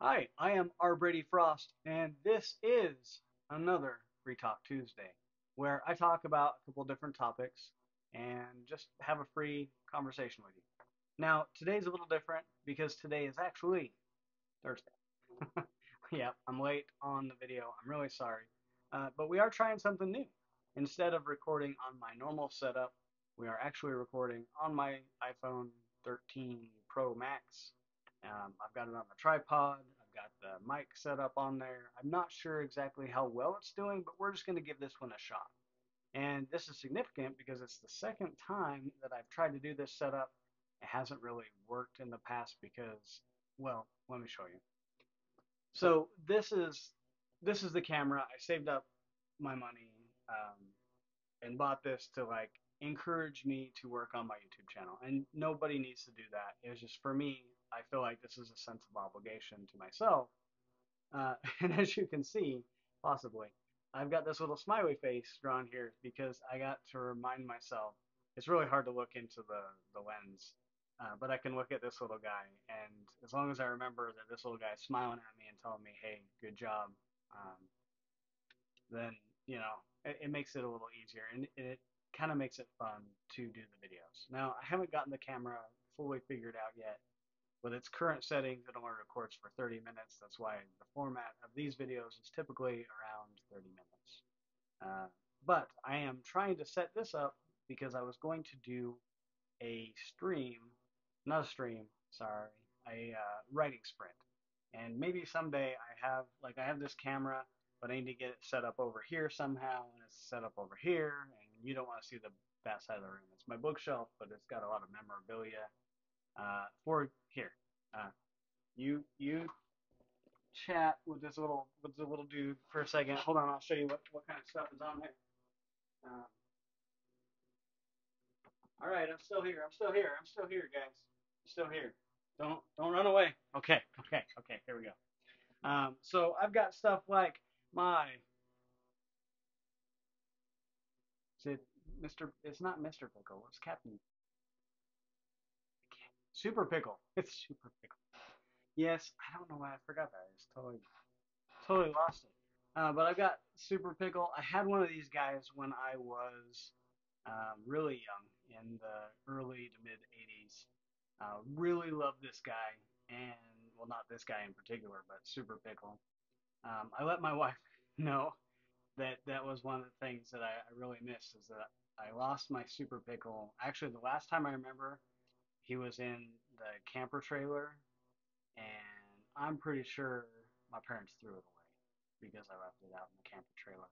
Hi, I am R. Brady Frost, and this is another Free Talk Tuesday, where I talk about a couple different topics and just have a free conversation with you. Now, today's a little different because today is actually Thursday. yeah, I'm late on the video. I'm really sorry. Uh, but we are trying something new. Instead of recording on my normal setup, we are actually recording on my iPhone 13 Pro Max. Um, I've got it on the tripod. I've got the mic set up on there. I'm not sure exactly how well it's doing, but we're just going to give this one a shot. And this is significant because it's the second time that I've tried to do this setup. It hasn't really worked in the past because, well, let me show you. So this is this is the camera. I saved up my money um, and bought this to like encourage me to work on my YouTube channel. And nobody needs to do that. It was just for me. I feel like this is a sense of obligation to myself. Uh, and as you can see, possibly, I've got this little smiley face drawn here because I got to remind myself. It's really hard to look into the the lens uh, but I can look at this little guy, and as long as I remember that this little guy is smiling at me and telling me, "Hey, good job," um, then you know it, it, makes it a little easier, and it kind of makes it fun to do the videos. Now, I haven't gotten the camera fully figured out yet. With its current settings, it only records for 30 minutes. That's why the format of these videos is typically around 30 minutes. Uh, but I am trying to set this up because I was going to do a stream not a stream, sorry, a uh, writing sprint. And maybe someday I have, like, I have this camera, but I need to get it set up over here somehow, and it's set up over here, and you don't want to see the back side of the room. It's my bookshelf, but it's got a lot of memorabilia. Uh, for here, uh, you you chat with this little with the little dude for a second. Hold on, I'll show you what what kind of stuff is on there. Um, all right, I'm still here. I'm still here. I'm still here, guys still here. Don't don't run away. Okay, okay, okay. Here we go. Um, so I've got stuff like my. Is it Mr. It's not Mr. Pickle. It's Captain. Super Pickle. It's Super Pickle. Yes, I don't know why I forgot that. I just totally, totally lost it. Uh, but I've got Super Pickle. I had one of these guys when I was um, really young, in the early to mid 80s. Uh, really loved this guy, and well, not this guy in particular, but Super Pickle. Um, I let my wife know that that was one of the things that I, I really missed is that I lost my Super Pickle. Actually, the last time I remember, he was in the camper trailer, and I'm pretty sure my parents threw it away because I left it out in the camper trailer.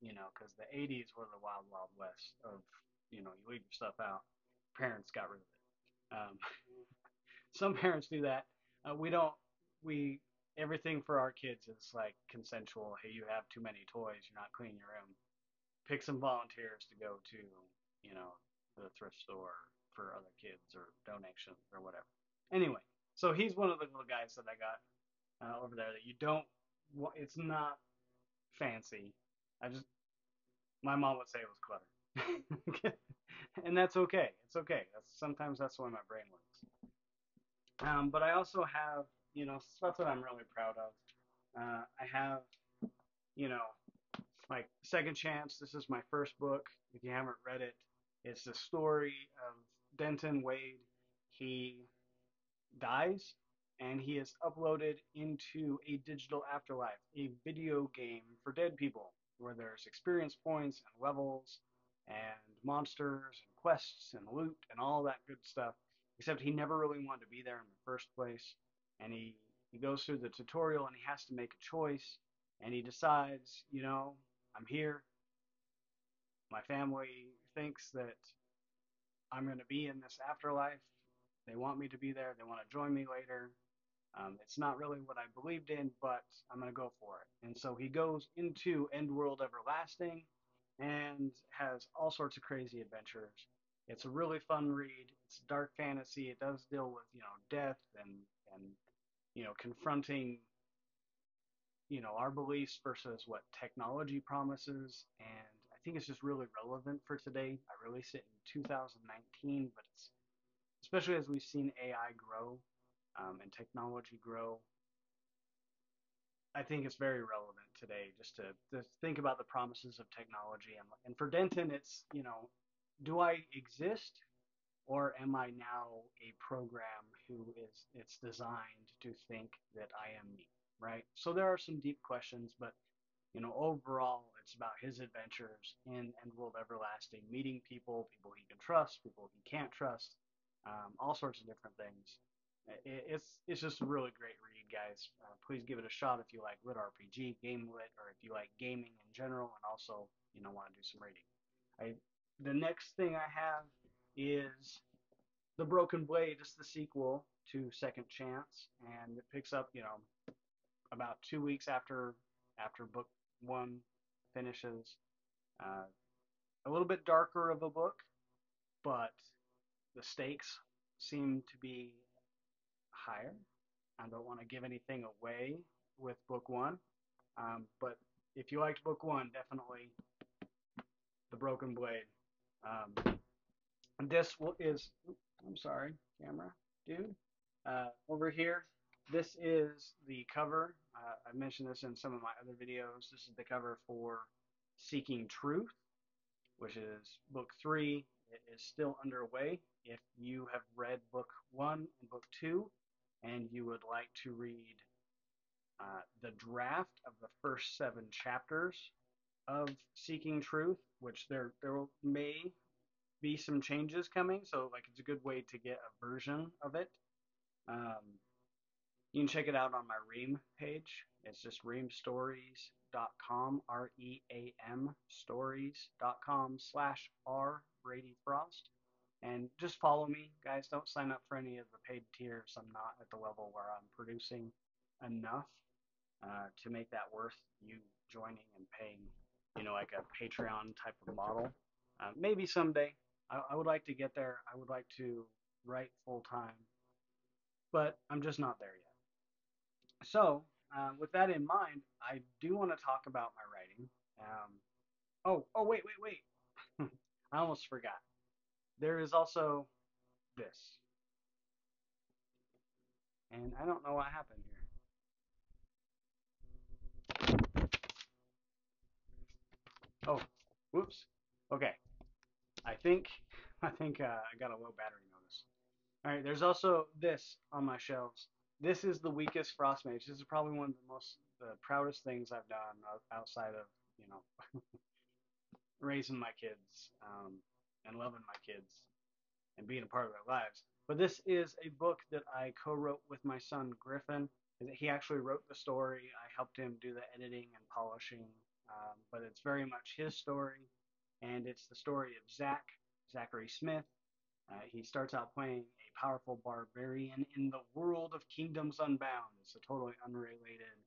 You know, because the 80s were the wild, wild west of, you know, you leave your stuff out. Parents got rid of it. Um, some parents do that. Uh, we don't. We everything for our kids is like consensual. Hey, you have too many toys. You're not cleaning your room. Pick some volunteers to go to, you know, the thrift store for other kids or donations or whatever. Anyway, so he's one of the little guys that I got uh, over there that you don't. It's not fancy. I just my mom would say it was clutter. and that's okay. It's okay. That's sometimes that's the way my brain works. Um, but I also have, you know, that's what I'm really proud of. Uh, I have, you know, like Second Chance. This is my first book. If you haven't read it, it's the story of Denton Wade. He dies and he is uploaded into a digital afterlife, a video game for dead people where there's experience points and levels and monsters and quests and loot and all that good stuff. Except he never really wanted to be there in the first place. And he, he goes through the tutorial and he has to make a choice. And he decides, you know, I'm here. My family thinks that I'm going to be in this afterlife. They want me to be there. They want to join me later. Um, it's not really what I believed in, but I'm going to go for it. And so he goes into End World Everlasting and has all sorts of crazy adventures. It's a really fun read. It's dark fantasy. It does deal with you know death and and you know confronting you know our beliefs versus what technology promises. And I think it's just really relevant for today. I released it in 2019, but it's especially as we've seen AI grow um, and technology grow. I think it's very relevant today just to, to think about the promises of technology. And, and for Denton, it's, you know, do I exist or am I now a program who is it's designed to think that I am me, right? So there are some deep questions, but you know, overall, it's about his adventures in Endworld Everlasting, meeting people, people he can trust, people he can't trust, um, all sorts of different things. It's it's just a really great read, guys. Uh, please give it a shot if you like lit RPG, game lit, or if you like gaming in general, and also you know want to do some reading. I the next thing I have is The Broken Blade is the sequel to Second Chance, and it picks up, you know, about two weeks after after book one finishes. Uh, a little bit darker of a book, but the stakes seem to be higher. I don't want to give anything away with book one, um, but if you liked book one, definitely The Broken Blade. Um, this is I'm sorry, camera, dude. Uh, over here, this is the cover. Uh, I've mentioned this in some of my other videos. This is the cover for Seeking Truth, which is book three. It is still underway. If you have read book one and book two, and you would like to read uh, the draft of the first seven chapters of Seeking Truth, which there there may be some changes coming, so like it's a good way to get a version of it. Um, you can check it out on my Ream page. It's just reamstories.com, R-E-A-M stories.com slash R Brady Frost. And just follow me, guys. Don't sign up for any of the paid tiers. I'm not at the level where I'm producing enough uh, to make that worth you joining and paying, you know, like a Patreon type of model. Uh, maybe someday. I, I would like to get there. I would like to write full time, but I'm just not there yet. So, uh, with that in mind, I do want to talk about my writing. Um, oh, oh, wait, wait, wait. I almost forgot. There is also this. And I don't know what happened here. Oh, whoops. Okay. I think I think uh, I got a low battery notice. All right, there's also this on my shelves. This is the weakest frost mage. This is probably one of the most the proudest things I've done outside of you know raising my kids um, and loving my kids and being a part of their lives. But this is a book that I co-wrote with my son Griffin. He actually wrote the story. I helped him do the editing and polishing, um, but it's very much his story and it's the story of Zach, Zachary Smith. Uh, he starts out playing a powerful barbarian in the world of Kingdoms Unbound. It's a totally unrelated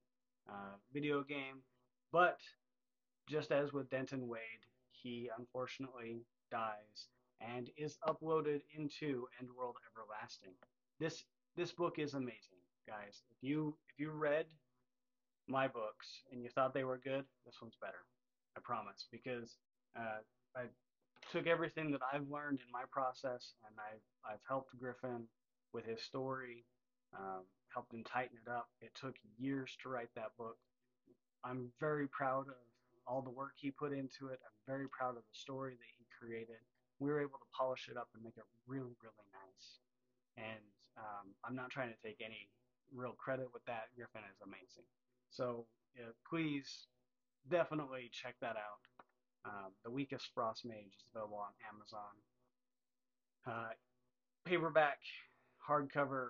uh, video game, but just as with Denton Wade, he unfortunately dies and is uploaded into Endworld Everlasting. This this book is amazing, guys. If you if you read my books and you thought they were good, this one's better. I promise because uh, I took everything that I've learned in my process and I've, I've helped Griffin with his story, um, helped him tighten it up. It took years to write that book. I'm very proud of all the work he put into it. I'm very proud of the story that he created. We were able to polish it up and make it really, really nice. And um, I'm not trying to take any real credit with that. Griffin is amazing. So uh, please definitely check that out. Um, the Weakest Frost Mage is available on Amazon. Uh, paperback, hardcover,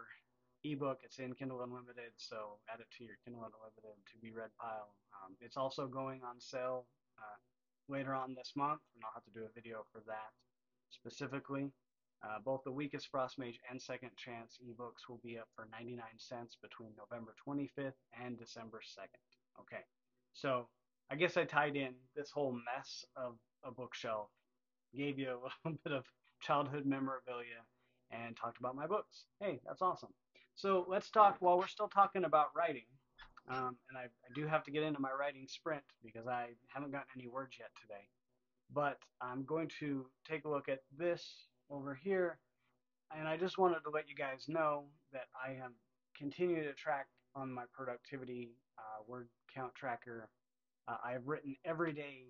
ebook. It's in Kindle Unlimited, so add it to your Kindle Unlimited to be read pile. Um, it's also going on sale uh, later on this month, and I'll have to do a video for that specifically. Uh, both the Weakest Frost Mage and Second Chance ebooks will be up for 99 cents between November 25th and December 2nd. Okay, so I guess I tied in this whole mess of a bookshelf, gave you a little bit of childhood memorabilia, and talked about my books. Hey, that's awesome. So let's talk, while we're still talking about writing, um, and I, I do have to get into my writing sprint because I haven't gotten any words yet today. But I'm going to take a look at this over here, and I just wanted to let you guys know that I am continuing to track on my productivity uh, word count tracker. Uh, I have written every day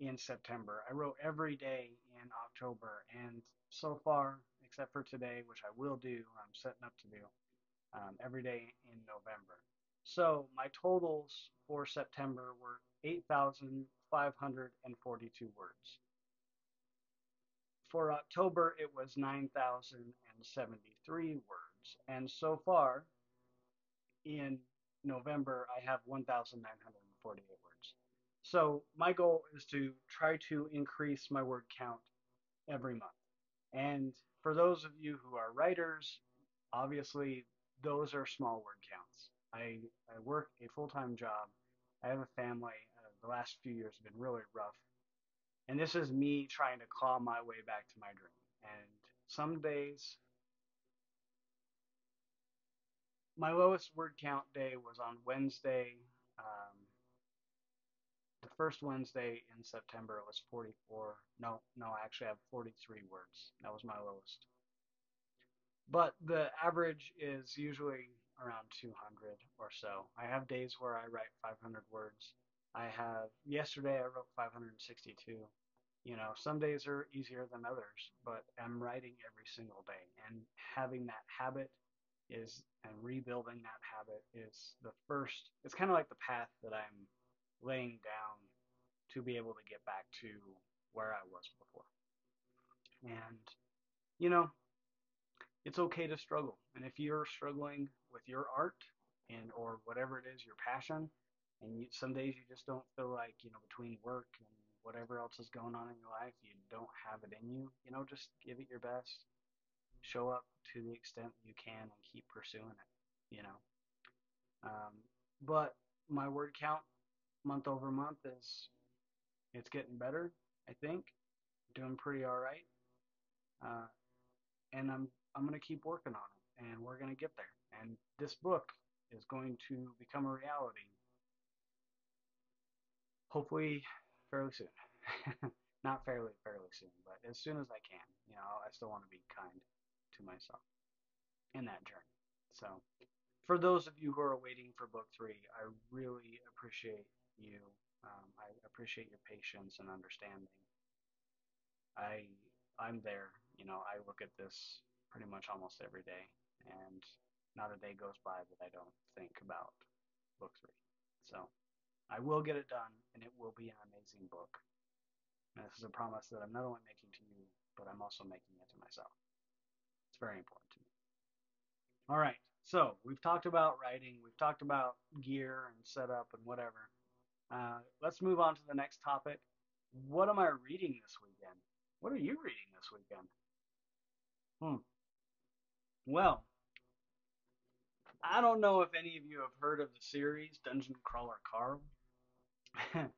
in September. I wrote every day in October, and so far, except for today, which I will do, I'm setting up to do um, every day in November. So my totals for September were 8,542 words. For October, it was 9,073 words. And so far, in November, I have 1,948 words. So my goal is to try to increase my word count every month. And for those of you who are writers, obviously those are small word counts. I, I work a full-time job. I have a family. Uh, the last few years have been really rough. And this is me trying to claw my way back to my dream. And some days, my lowest word count day was on Wednesday. The first Wednesday in September, it was 44. No, no, I actually, I have 43 words. That was my lowest. But the average is usually around 200 or so. I have days where I write 500 words. I have, yesterday I wrote 562. You know, some days are easier than others, but I'm writing every single day. And having that habit is, and rebuilding that habit is the first, it's kind of like the path that I'm laying down to be able to get back to where I was before. And, you know, it's okay to struggle. And if you're struggling with your art and or whatever it is, your passion, and you, some days you just don't feel like, you know, between work and whatever else is going on in your life, you don't have it in you, you know, just give it your best. Show up to the extent you can and keep pursuing it, you know. Um, but my word count month over month is it's getting better, I think. Doing pretty all right. Uh, and I'm I'm going to keep working on it, and we're going to get there. And this book is going to become a reality, hopefully fairly soon. Not fairly, fairly soon, but as soon as I can. You know, I still want to be kind to myself in that journey. So, for those of you who are waiting for book three, I really appreciate you. Um, I appreciate your patience and understanding. I I'm there. You know, I look at this pretty much almost every day, and not a day goes by that I don't think about book three. So I will get it done, and it will be an amazing book. And this is a promise that I'm not only making to you, but I'm also making it to myself. It's very important to me. All right, so we've talked about writing, we've talked about gear and setup and whatever. Uh, let's move on to the next topic. What am I reading this weekend? What are you reading this weekend? Hmm. Well, I don't know if any of you have heard of the series Dungeon Crawler Carl,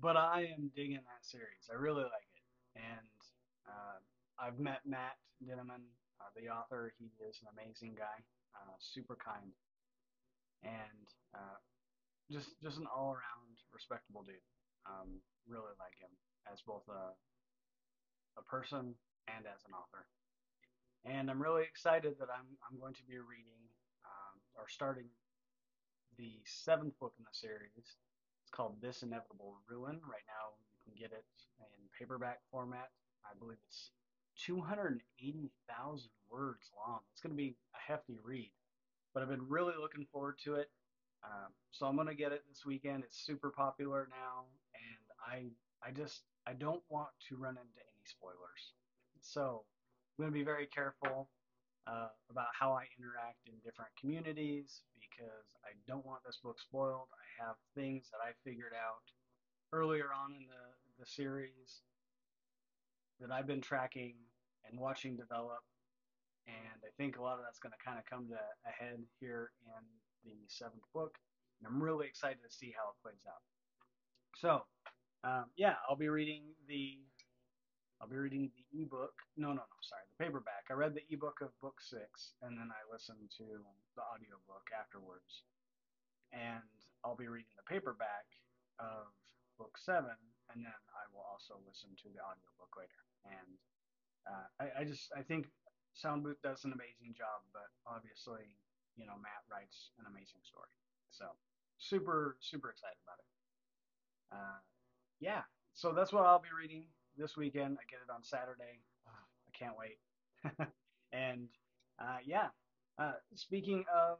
but I am digging that series. I really like it. And uh, I've met Matt Dinniman, uh, the author. He is an amazing guy, uh, super kind, and uh, just just an all around respectable dude. Um, really like him as both a a person and as an author. And I'm really excited that I'm I'm going to be reading um, or starting the seventh book in the series. It's called This Inevitable Ruin. Right now, you can get it in paperback format. I believe it's 280,000 words long. It's going to be a hefty read, but I've been really looking forward to it. Um, so I'm going to get it this weekend. It's super popular now, and I I just I don't want to run into any spoilers. So I'm to be very careful uh, about how I interact in different communities because I don't want this book spoiled. I have things that I figured out earlier on in the, the series that I've been tracking and watching develop. And I think a lot of that's going to kind of come to a head here in the seventh book. And I'm really excited to see how it plays out. So, um, yeah, I'll be reading the I'll be reading the ebook. No, no, no, sorry, the paperback. I read the ebook of book six, and then I listened to the audiobook afterwards. And I'll be reading the paperback of book seven, and then I will also listen to the audiobook later. And uh, I, I just I think Soundbooth does an amazing job, but obviously, you know, Matt writes an amazing story. So super, super excited about it. Uh, yeah, so that's what I'll be reading this weekend. I get it on Saturday. I can't wait. and uh, yeah, uh, speaking of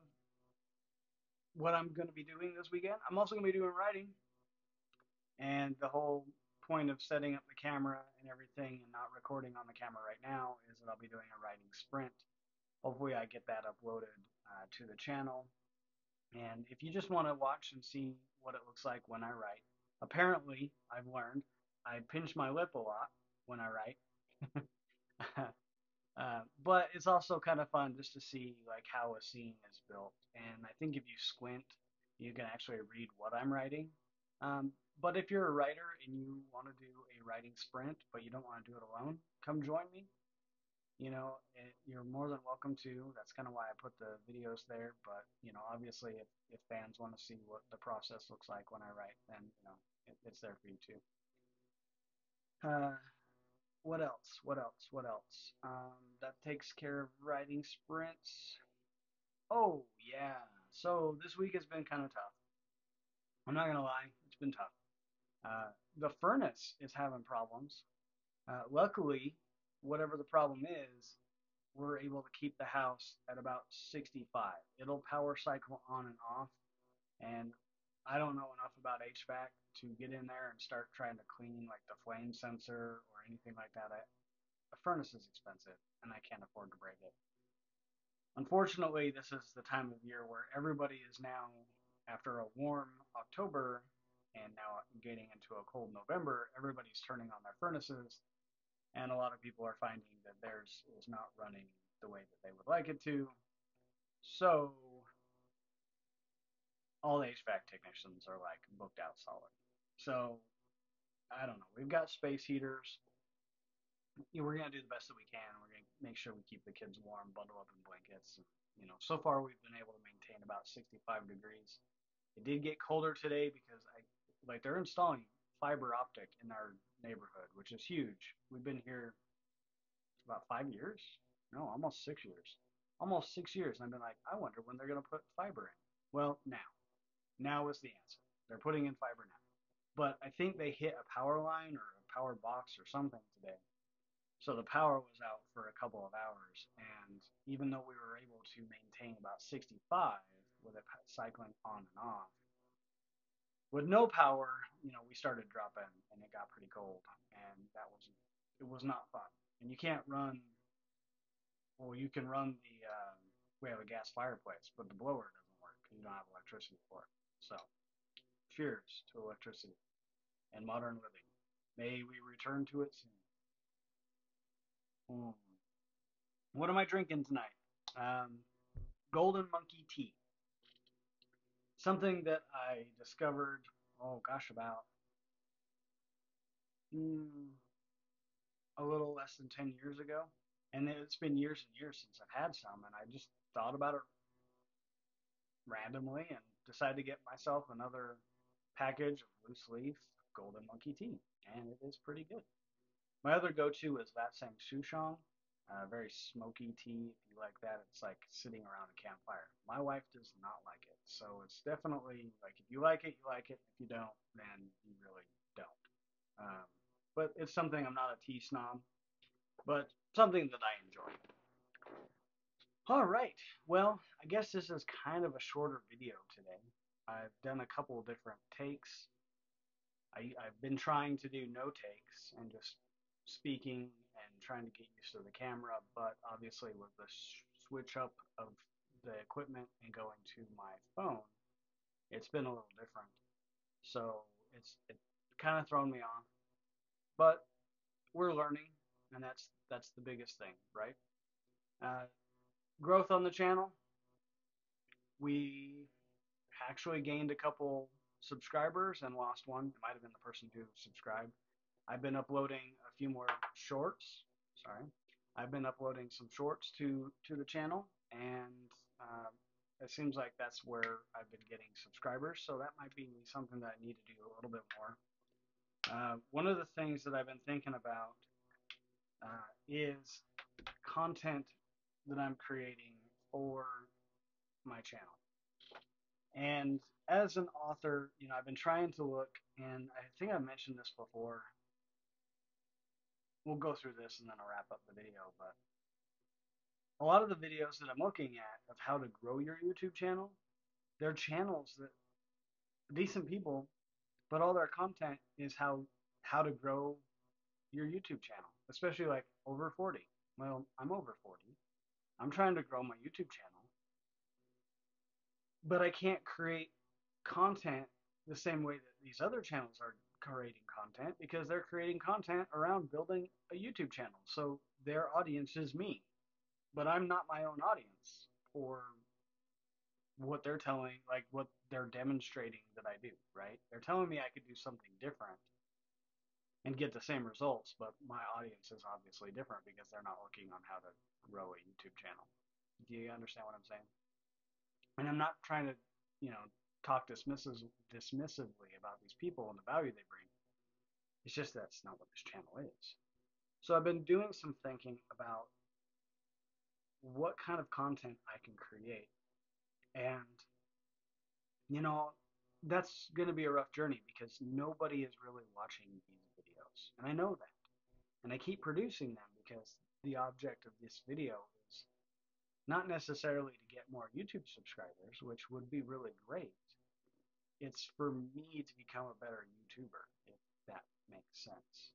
what I'm going to be doing this weekend, I'm also going to be doing writing. And the whole point of setting up the camera and everything and not recording on the camera right now is that I'll be doing a writing sprint. Hopefully, I get that uploaded uh, to the channel. And if you just want to watch and see what it looks like when I write, apparently, I've learned I pinch my lip a lot when I write. uh, but it's also kind of fun just to see like how a scene is built. And I think if you squint, you can actually read what I'm writing. Um, but if you're a writer and you want to do a writing sprint, but you don't want to do it alone, come join me. You know, it, you're more than welcome to. That's kind of why I put the videos there. But you know, obviously, if, if fans want to see what the process looks like when I write, then you know, it, it's there for you too. Uh, what else? What else? What else? Um, that takes care of writing sprints. Oh yeah. So this week has been kind of tough. I'm not gonna lie, it's been tough. Uh, the furnace is having problems. Uh, luckily, whatever the problem is, we're able to keep the house at about 65. It'll power cycle on and off, and I don't know enough about HVAC to get in there and start trying to clean like the flame sensor or anything like that. I, a furnace is expensive, and I can't afford to break it. Unfortunately, this is the time of year where everybody is now, after a warm October, and now getting into a cold November, everybody's turning on their furnaces, and a lot of people are finding that theirs is not running the way that they would like it to. So all the HVAC technicians are like booked out solid. So I don't know. We've got space heaters. We're gonna do the best that we can. We're gonna make sure we keep the kids warm, bundle up in blankets. You know, so far we've been able to maintain about 65 degrees. It did get colder today because I like they're installing fiber optic in our neighborhood, which is huge. We've been here about five years. No, almost six years. Almost six years. And I've been like, I wonder when they're going to put fiber in. Well, now. Now is the answer. They're putting in fiber now. But I think they hit a power line or a power box or something today. So the power was out for a couple of hours. And even though we were able to maintain about 65 with it cycling on and off, with no power, you know, we started dropping and it got pretty cold, and that was it was not fun. And you can't run. Well, you can run the. Uh, we have a gas fireplace, but the blower doesn't work you don't have electricity for it. So, cheers to electricity and modern living. May we return to it soon. Mm. What am I drinking tonight? Um, Golden Monkey Tea something that I discovered, oh gosh, about mm, a little less than 10 years ago. And it's been years and years since I've had some, and I just thought about it randomly and decided to get myself another package of loose leaf golden monkey tea, and it is pretty good. My other go-to is that same uh, very smoky tea. If you like that, it's like sitting around a campfire. My wife does not like it, so it's definitely like if you like it, you like it. If you don't, then you really don't. Um, but it's something I'm not a tea snob, but something that I enjoy. All right. Well, I guess this is kind of a shorter video today. I've done a couple of different takes. I, I've been trying to do no takes and just speaking trying to get used to the camera, but obviously with the switch up of the equipment and going to my phone, it's been a little different. So it's it kind of thrown me off, but we're learning, and that's that's the biggest thing, right? Uh, growth on the channel. We actually gained a couple subscribers and lost one. It might have been the person who subscribed. I've been uploading a few more shorts. Sorry, I've been uploading some shorts to to the channel, and um, it seems like that's where I've been getting subscribers. So that might be something that I need to do a little bit more. Uh, one of the things that I've been thinking about uh, is content that I'm creating for my channel. And as an author, you know, I've been trying to look, and I think I mentioned this before. We'll go through this and then I'll wrap up the video, but a lot of the videos that I'm looking at of how to grow your YouTube channel, they're channels that decent people, but all their content is how how to grow your YouTube channel, especially like over 40. Well, I'm over 40. I'm trying to grow my YouTube channel, but I can't create content the same way that these other channels are creating content because they're creating content around building a YouTube channel. So their audience is me but I'm not my own audience for what they're telling, like what they're demonstrating that I do, right? They're telling me I could do something different and get the same results, but my audience is obviously different because they're not looking on how to grow a YouTube channel. Do you understand what I'm saying? And I'm not trying to, you know, talk dismissive, dismissively about these people and the value they bring. It's just that's not what this channel is. So I've been doing some thinking about what kind of content I can create. And, you know, that's going to be a rough journey because nobody is really watching these videos. And I know that. And I keep producing them because the object of this video is not necessarily to get more YouTube subscribers, which would be really great. It's for me to become a better YouTuber, if that makes sense.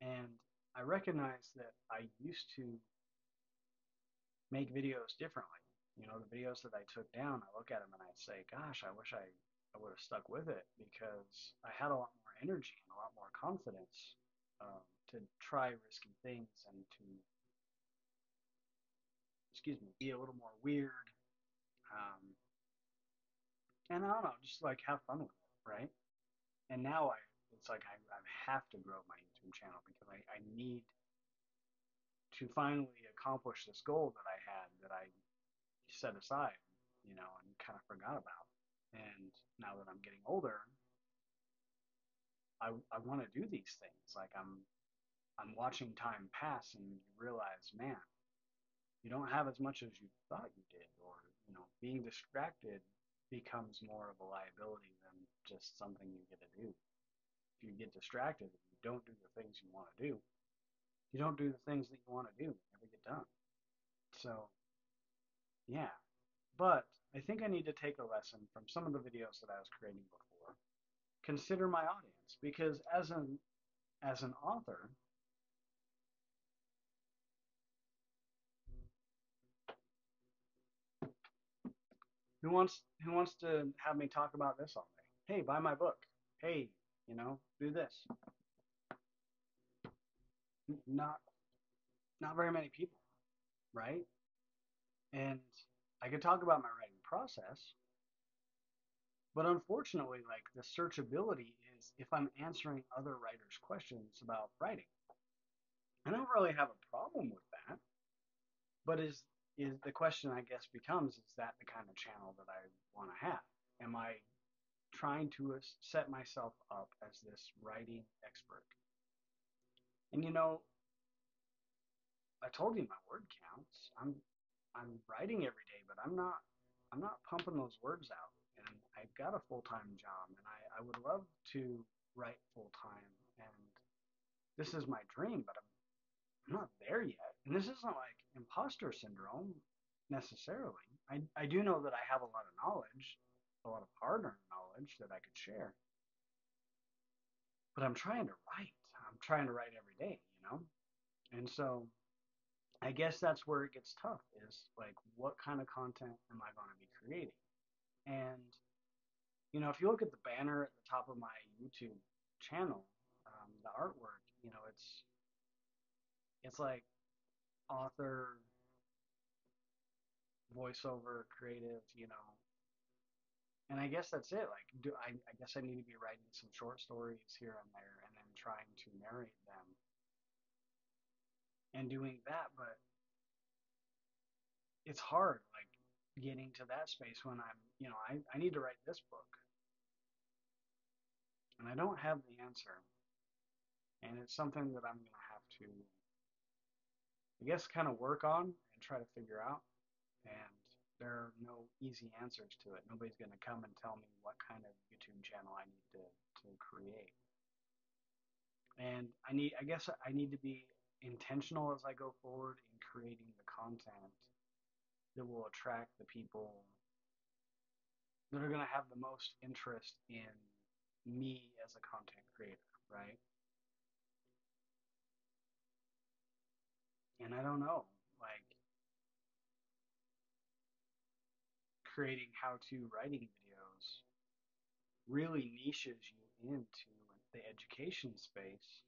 And I recognize that I used to make videos differently. You know, the videos that I took down, I look at them and I say, gosh, I wish I, I would have stuck with it because I had a lot more energy and a lot more confidence um, to try risky things and to, excuse me, be a little more weird. Um, and I don't know, just like have fun with it, right? And now I, it's like I, I have to grow my YouTube channel because I, I need to finally accomplish this goal that I had that I set aside, you know, and kind of forgot about. And now that I'm getting older, I I want to do these things. Like I'm I'm watching time pass and you realize, man, you don't have as much as you thought you did, or you know, being distracted becomes more of a liability than just something you get to do. If you get distracted and you don't do the things you want to do, you don't do the things that you want to do, you never get done. So, yeah. But I think I need to take a lesson from some of the videos that I was creating before. Consider my audience because as an as an author, who wants who wants to have me talk about this all day? Hey, buy my book. Hey, you know, do this not not very many people, right? And I could talk about my writing process, but unfortunately, like the searchability is if I'm answering other writers' questions about writing. I don't really have a problem with that, but is is the question I guess becomes is that the kind of channel that I want to have? Am I trying to set myself up as this writing expert? And you know, I told you my word counts. I'm I'm writing every day, but I'm not I'm not pumping those words out. And I've got a full time job, and I I would love to write full time, and this is my dream, but I'm I'm not there yet. And this isn't like imposter syndrome necessarily. I I do know that I have a lot of knowledge, a lot of hard earned knowledge that I could share. But I'm trying to write. I'm trying to write every day, you know? And so I guess that's where it gets tough is like, what kind of content am I going to be creating? And, you know, if you look at the banner at the top of my YouTube channel, um, the artwork, you know, it's, it's like author, voiceover, creative, you know, and I guess that's it. Like, do I? I guess I need to be writing some short stories here and there, and then trying to narrate them and doing that, but it's hard, like getting to that space when I'm, you know, I, I need to write this book. And I don't have the answer. And it's something that I'm going to have to, I guess, kind of work on and try to figure out. And there are no easy answers to it. Nobody's going to come and tell me what kind of YouTube channel I need to, to create. And I need, I guess I need to be intentional as I go forward in creating the content that will attract the people that are going to have the most interest in me as a content creator, right? And I don't know, like creating how-to writing videos really niches you into the education space.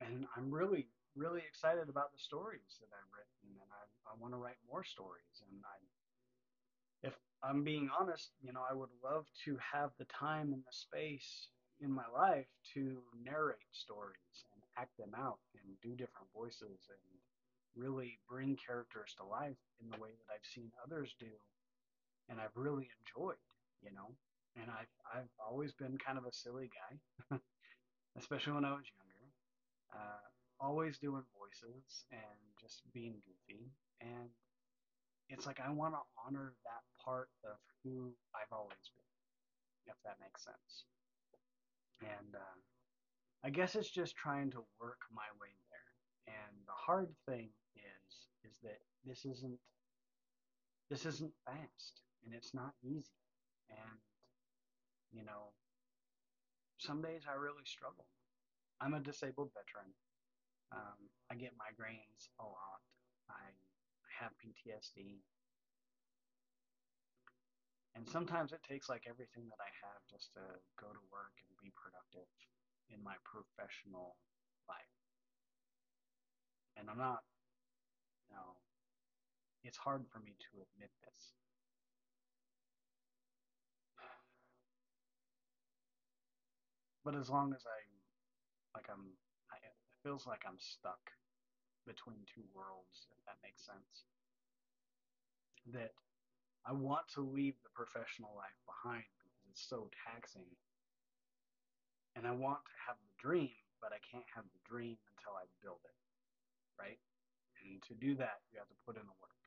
And I'm really, really excited about the stories that I've written, and I, I want to write more stories. And I, if I'm being honest, you know, I would love to have the time and the space in my life to narrate stories act them out and do different voices and really bring characters to life in the way that I've seen others do and I've really enjoyed, you know. And I've I've always been kind of a silly guy, especially when I was younger. Uh, always doing voices and just being goofy. And it's like I want to honor that part of who I've always been, if that makes sense. And uh, I guess it's just trying to work my way there. And the hard thing is is that this isn't this isn't fast and it's not easy. And you know, some days I really struggle. I'm a disabled veteran. Um, I get migraines a lot. I have PTSD. And sometimes it takes like everything that I have just to go to work and be productive in my professional life. And I'm not, you know, it's hard for me to admit this. But as long as I, like I'm, I, it feels like I'm stuck between two worlds, if that makes sense. That I want to leave the professional life behind because it's so taxing. And I want to have the dream, but I can't have the dream until I build it, right? And to do that, you have to put in the work.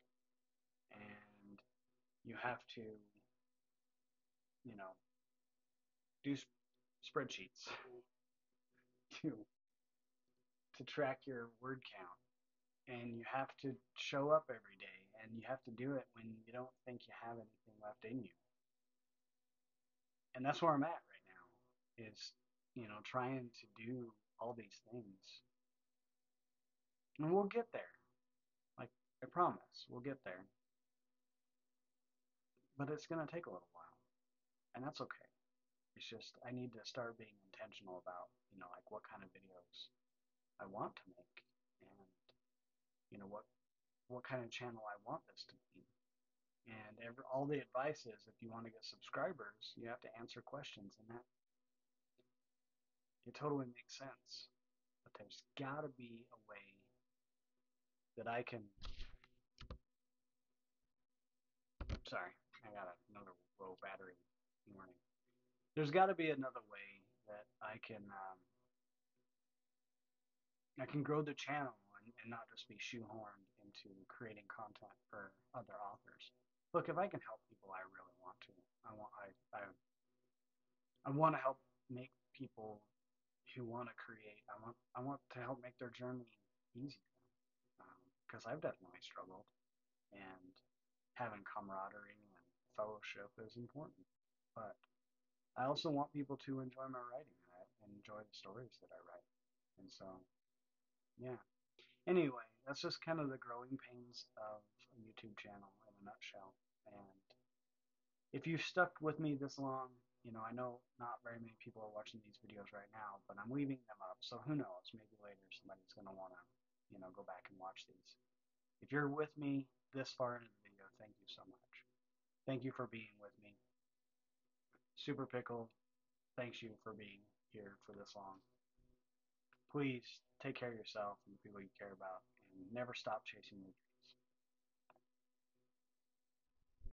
And you have to, you know, do spreadsheets to to track your word count and you have to show up every day and you have to do it when you don't think you have anything left in you and that's where i'm at right now is you know trying to do all these things. And we'll get there. Like i promise we'll get there. But it's going to take a little while and that's okay. It's just I need to start being intentional about, you know, like what kind of videos I want to make and you know what what kind of channel I want this to be. And every, all the advice is if you want to get subscribers, you have to answer questions and that it totally makes sense. But there's got to be a way that I can Sorry, I got another low battery warning there's got to be another way that I can um, I can grow the channel and, and not just be shoehorned into creating content for other authors. Look, if I can help people, I really want to. I want I I, I want to help make people who want to create. I want I want to help make their journey easier because um, I've definitely struggled, and having camaraderie and fellowship is important. But I also want people to enjoy my writing and enjoy the stories that I write. And so, yeah. Anyway, that's just kind of the growing pains of a YouTube channel in a nutshell. And if you've stuck with me this long, you know, I know not very many people are watching these videos right now, but I'm leaving them up. So who knows? Maybe later somebody's going to want to, you know, go back and watch these. If you're with me this far into the video, thank you so much. Thank you for being with me. Super Pickle thanks you for being here for this long. Please take care of yourself and the people you care about and never stop chasing your dreams.